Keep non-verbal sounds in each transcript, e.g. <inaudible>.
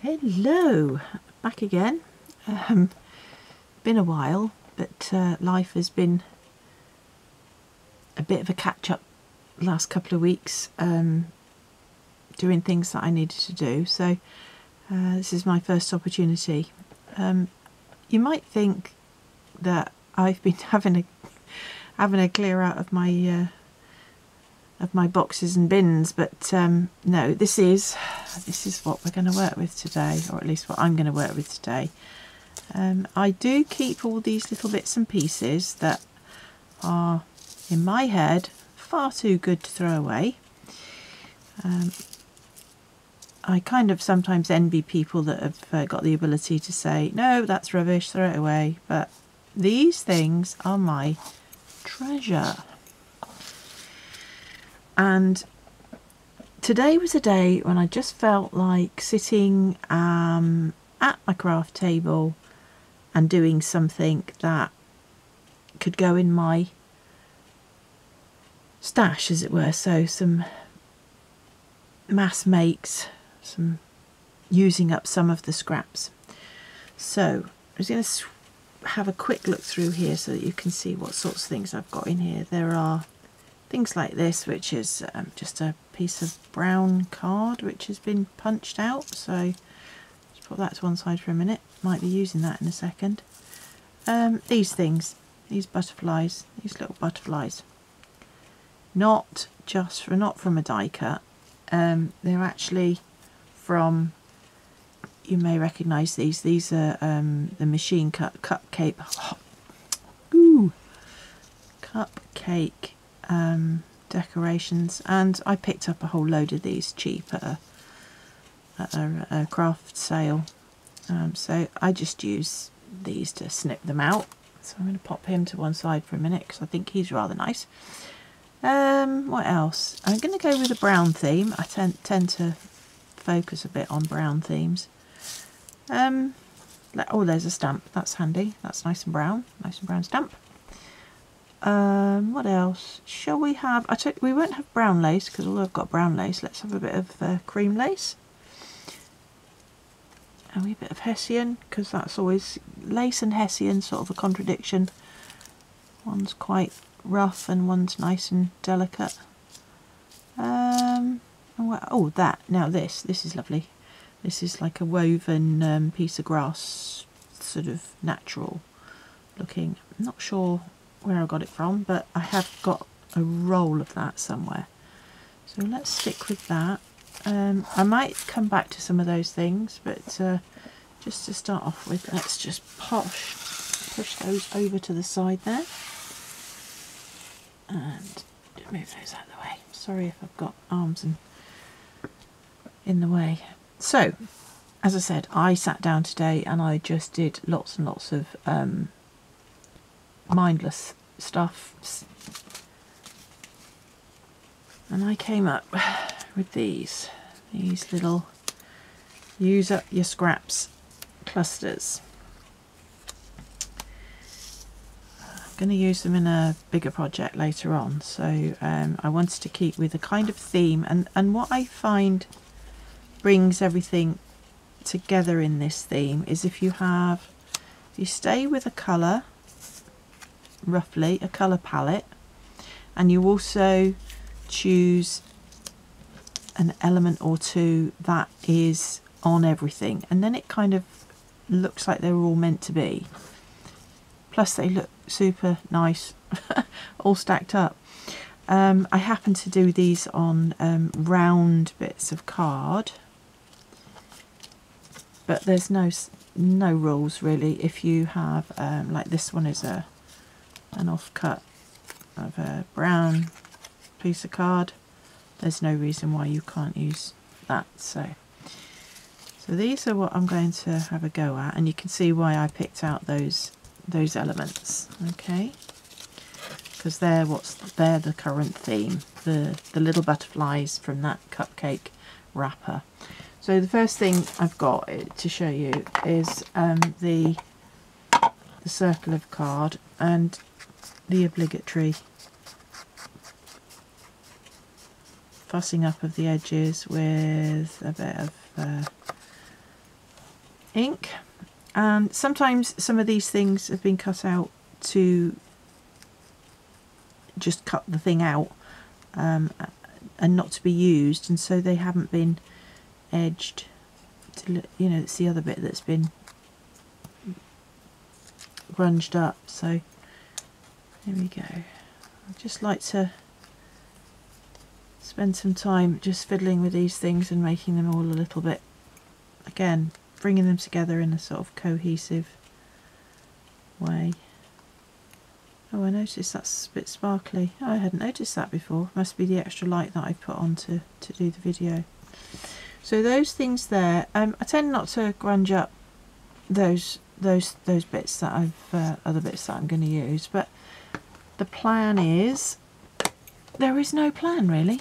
Hello, back again. Um, been a while, but uh, life has been a bit of a catch up last couple of weeks, um, doing things that I needed to do. So uh, this is my first opportunity. Um, you might think that I've been <laughs> having a having a clear out of my uh, of my boxes and bins but um, no this is this is what we're going to work with today or at least what I'm going to work with today. Um, I do keep all these little bits and pieces that are in my head far too good to throw away. Um, I kind of sometimes envy people that have uh, got the ability to say no that's rubbish throw it away but these things are my treasure and today was a day when I just felt like sitting um, at my craft table and doing something that could go in my stash, as it were. So, some mass makes, some using up some of the scraps. So, I'm just going to have a quick look through here so that you can see what sorts of things I've got in here. There are things like this which is um, just a piece of brown card which has been punched out so just put that to one side for a minute. Might be using that in a second. Um, these things these butterflies these little butterflies. Not just for not from a die cut. Um, they're actually from you may recognize these. These are um, the machine cut cupcake <gasps> ooh cupcake um, decorations and I picked up a whole load of these cheap at a, at a, a craft sale. Um, so I just use these to snip them out. So I'm going to pop him to one side for a minute because I think he's rather nice. Um, what else? I'm going to go with a brown theme. I tend, tend to focus a bit on brown themes. Um, oh there's a stamp. That's handy. That's nice and brown. Nice and brown stamp um, what else? Shall we have... I took, we won't have brown lace because although I've got brown lace, let's have a bit of uh, cream lace. And a bit of Hessian because that's always... Lace and Hessian, sort of a contradiction. One's quite rough and one's nice and delicate. Um, oh, that. Now this. This is lovely. This is like a woven um, piece of grass, sort of natural looking. I'm not sure where I got it from, but I have got a roll of that somewhere. So let's stick with that. Um, I might come back to some of those things, but uh, just to start off with, let's just posh, push those over to the side there. And move those out of the way. Sorry if I've got arms and in the way. So, as I said, I sat down today and I just did lots and lots of um, mindless stuff. And I came up with these, these little use up your scraps clusters. I'm going to use them in a bigger project later on so um, I wanted to keep with a kind of theme and, and what I find brings everything together in this theme is if you have if you stay with a colour roughly a colour palette. And you also choose an element or two that is on everything. And then it kind of looks like they're all meant to be. Plus they look super nice <laughs> all stacked up. Um, I happen to do these on um, round bits of card. But there's no no rules really if you have um, like this one is a an offcut of a brown piece of card. There's no reason why you can't use that so. So these are what I'm going to have a go at and you can see why I picked out those those elements okay? Because they're what's they're the current theme the the little butterflies from that cupcake wrapper. So the first thing I've got to show you is um, the the circle of card and the obligatory fussing up of the edges with a bit of uh, ink. And sometimes some of these things have been cut out to just cut the thing out um, and not to be used and so they haven't been edged to you know it's the other bit that's been grunged up so there we go. I'd just like to spend some time just fiddling with these things and making them all a little bit again bringing them together in a sort of cohesive way. Oh I noticed that's a bit sparkly. Oh, I hadn't noticed that before. Must be the extra light that I put on to, to do the video. So those things there um, I tend not to grunge up those those those bits that I've uh, other bits that I'm going to use but the plan is there is no plan really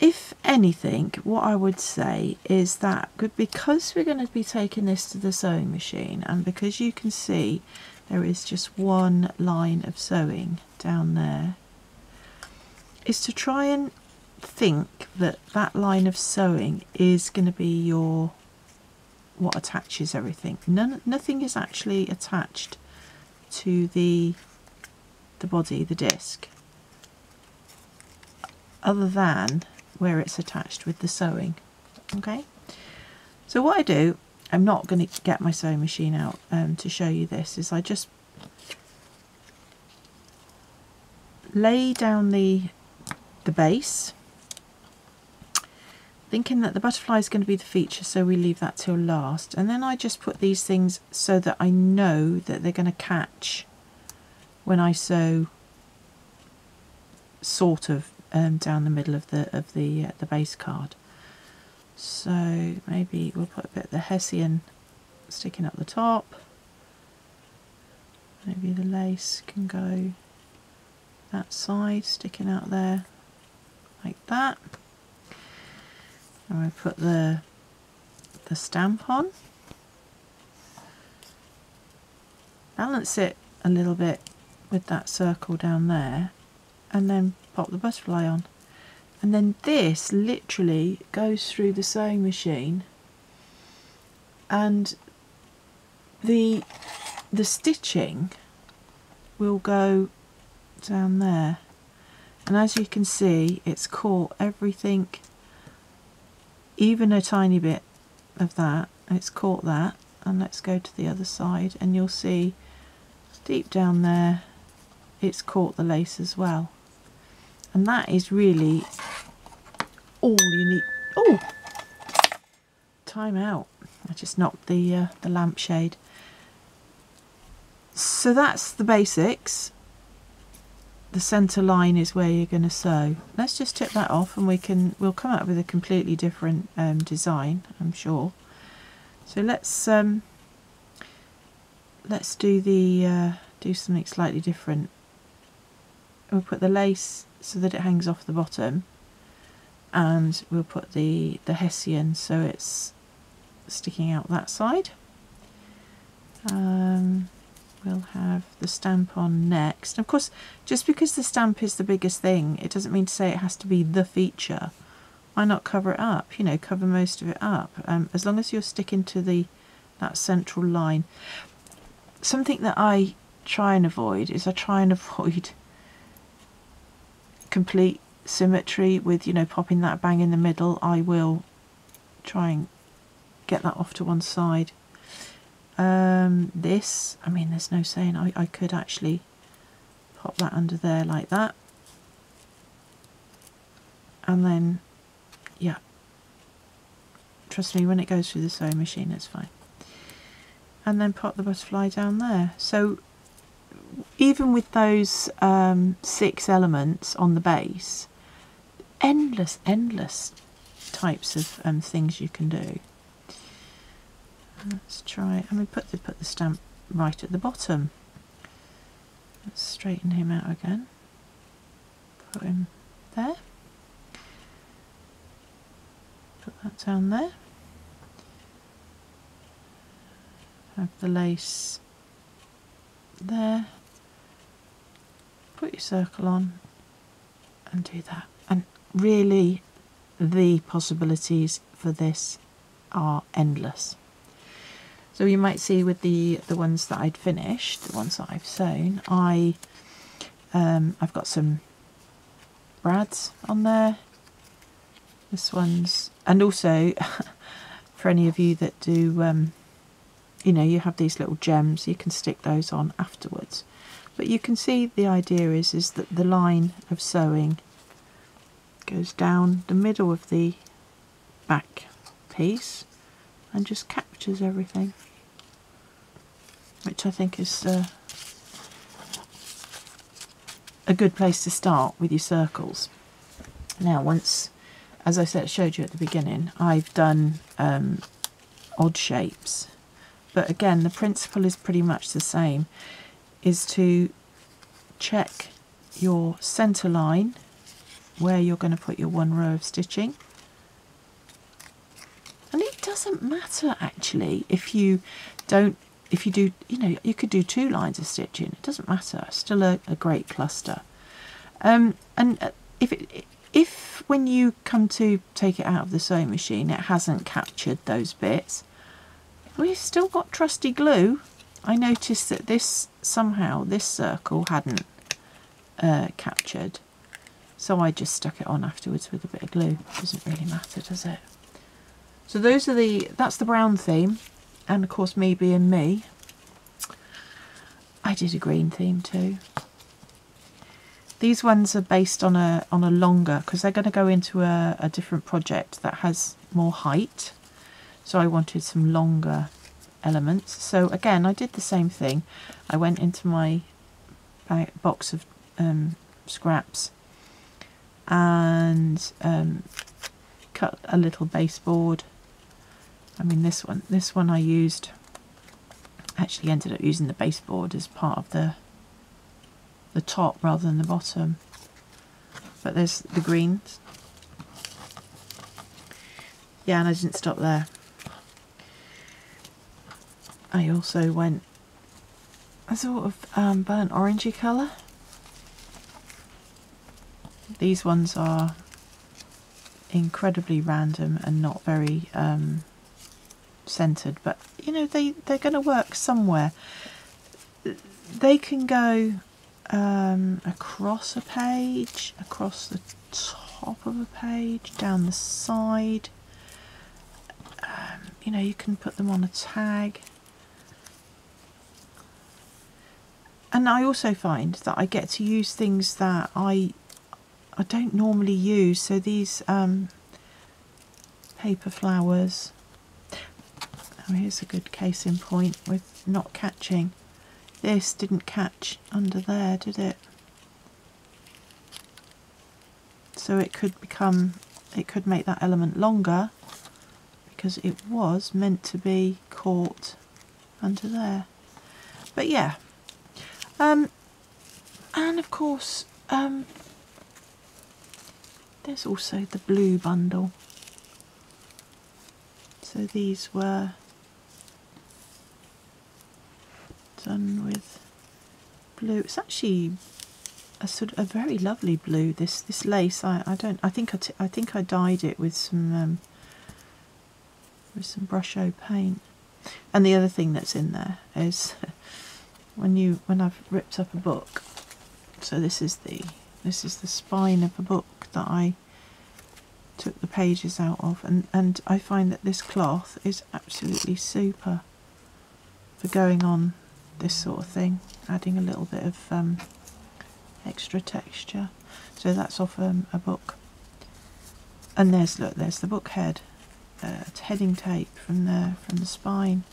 if anything what I would say is that because we're going to be taking this to the sewing machine and because you can see there is just one line of sewing down there is to try and think that that line of sewing is going to be your what attaches everything. None, nothing is actually attached to the the body, the disc, other than where it's attached with the sewing. Okay, so what I do, I'm not going to get my sewing machine out um, to show you this, is I just lay down the the base thinking that the butterfly is going to be the feature so we leave that till last. And then I just put these things so that I know that they're going to catch when I sew sort of um, down the middle of the of the uh, the base card. So maybe we'll put a bit of the Hessian sticking up the top. Maybe the lace can go that side sticking out there like that and we put the the stamp on. Balance it a little bit with that circle down there and then pop the butterfly on. And then this literally goes through the sewing machine and the the stitching will go down there. And as you can see it's caught everything even a tiny bit of that it's caught that and let's go to the other side and you'll see deep down there it's caught the lace as well. And that is really all you need. Oh time out. I just knocked the uh, the lampshade. So that's the basics the center line is where you're going to sew. Let's just tip that off and we can we'll come up with a completely different um, design I'm sure. So let's um, let's do the uh, do something slightly different. We'll put the lace so that it hangs off the bottom and we'll put the the hessian so it's sticking out that side. Um, we'll have the stamp on next. Of course, just because the stamp is the biggest thing, it doesn't mean to say it has to be the feature. Why not cover it up? You know, cover most of it up. Um, as long as you're sticking to the that central line. Something that I try and avoid is I try and <laughs> avoid complete symmetry with, you know, popping that bang in the middle. I will try and get that off to one side um, this, I mean, there's no saying I, I could actually pop that under there like that. And then, yeah, trust me, when it goes through the sewing machine, it's fine. And then pop the butterfly down there. So even with those um, six elements on the base, endless, endless types of um, things you can do. Let's try, I mean, put the, put the stamp right at the bottom. Let's straighten him out again. Put him there. Put that down there. Have the lace there. Put your circle on and do that. And really, the possibilities for this are endless. So you might see with the the ones that I'd finished, the ones that I've sewn, I um, I've got some brads on there. This one's and also <laughs> for any of you that do um, you know you have these little gems you can stick those on afterwards but you can see the idea is is that the line of sewing goes down the middle of the back piece and just captures everything which I think is uh, a good place to start with your circles. Now once as I said showed you at the beginning I've done um, odd shapes. But again the principle is pretty much the same is to check your center line where you're going to put your one row of stitching. And it doesn't matter actually if you don't if you do you know you could do two lines of stitching it doesn't matter It's still a, a great cluster um, and uh, if it if when you come to take it out of the sewing machine it hasn't captured those bits we've still got trusty glue. I noticed that this somehow this circle hadn't uh, captured so I just stuck it on afterwards with a bit of glue. Doesn't really matter does it? So those are the that's the brown theme and of course me being me I did a green theme too. These ones are based on a on a longer because they're going to go into a, a different project that has more height. So I wanted some longer elements. So again I did the same thing. I went into my box of um, scraps and um, cut a little baseboard I mean this one this one I used actually ended up using the baseboard as part of the the top rather than the bottom. But there's the greens. Yeah and I didn't stop there. I also went a sort of um, burnt orangey colour. These ones are incredibly random and not very um, centered, but you know they they're going to work somewhere. They can go um, across a page, across the top of a page, down the side. Um, you know, you can put them on a tag. and I also find that I get to use things that I I don't normally use so these um, paper flowers oh, here's a good case in point with not catching. This didn't catch under there did it? So it could become it could make that element longer because it was meant to be caught under there. But yeah. Um, and of course, um, there's also the blue bundle. So these were done with blue. It's actually a sort of a very lovely blue. This this lace. I I don't. I think I, t I think I dyed it with some um, with some Brusho paint. And the other thing that's in there is <laughs> when you when I've ripped up a book so this is the this is the spine of a book that I took the pages out of and, and I find that this cloth is absolutely super for going on this sort of thing adding a little bit of um, extra texture. So that's off um, a book. And there's look there's the book head uh, heading tape from there from the spine.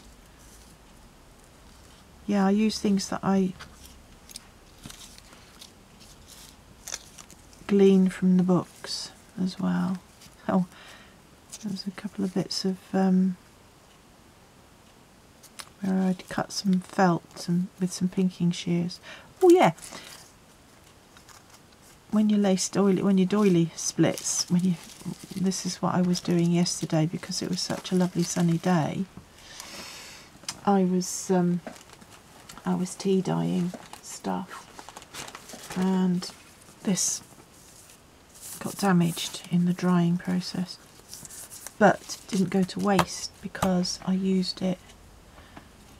Yeah, I use things that I glean from the books as well. Oh, there's a couple of bits of um, where I'd cut some felt and with some pinking shears. Oh yeah, when your lace doily, when your doily splits, when you, this is what I was doing yesterday because it was such a lovely sunny day. I was um, I was tea dyeing stuff and this got damaged in the drying process. but didn't go to waste because I used it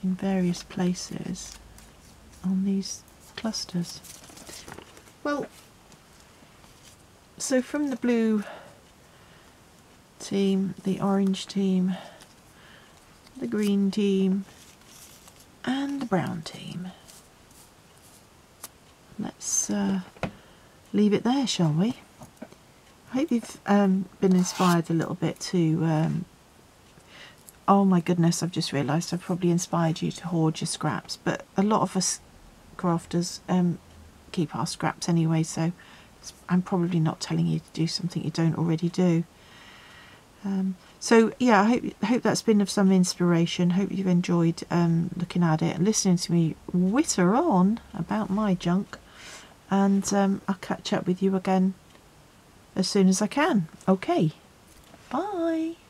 in various places on these clusters. Well, so from the blue team, the orange team, the green team, and the brown team. Let's uh, leave it there, shall we? I hope you've um, been inspired a little bit to. Um, oh my goodness, I've just realised I've probably inspired you to hoard your scraps, but a lot of us crafters um, keep our scraps anyway, so I'm probably not telling you to do something you don't already do. Um, so yeah, I hope, hope that's been of some inspiration. Hope you've enjoyed um, looking at it and listening to me witter on about my junk. And um, I'll catch up with you again as soon as I can. Okay, bye.